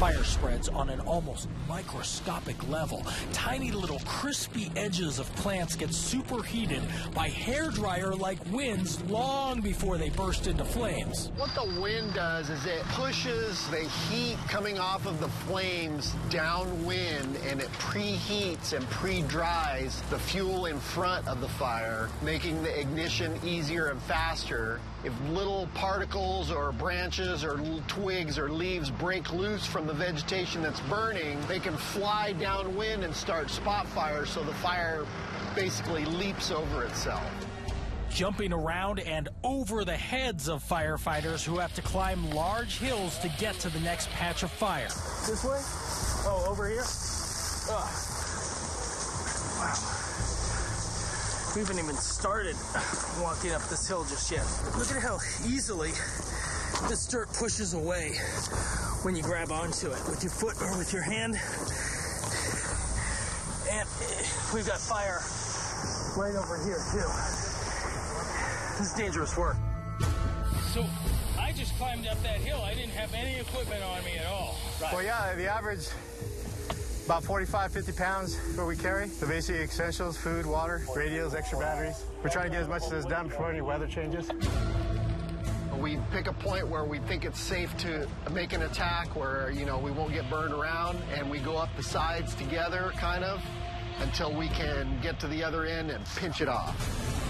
Fire spreads on an almost microscopic level. Tiny little crispy edges of plants get superheated by hairdryer like winds long before they burst into flames. What the wind does is it pushes the heat coming off of the flames downwind and it preheats and pre-dries the fuel in front of the fire, making the ignition easier and faster. If little particles or branches or twigs or leaves break loose from the vegetation that's burning, they can fly downwind and start spot fires so the fire basically leaps over itself. Jumping around and over the heads of firefighters who have to climb large hills to get to the next patch of fire. This way? Oh, over here? Ugh. Wow. We haven't even started walking up this hill just yet. Look at how easily this dirt pushes away when you grab onto it with your foot or with your hand. And we've got fire right over here, too. This is dangerous work. So I just climbed up that hill. I didn't have any equipment on me at all. Right. Well, yeah, the average about 45, 50 pounds what we carry. The basic essentials, food, water, radios, extra batteries. We're trying to get as much of this done before any weather changes. We pick a point where we think it's safe to make an attack where, you know, we won't get burned around and we go up the sides together, kind of, until we can get to the other end and pinch it off.